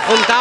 affrontare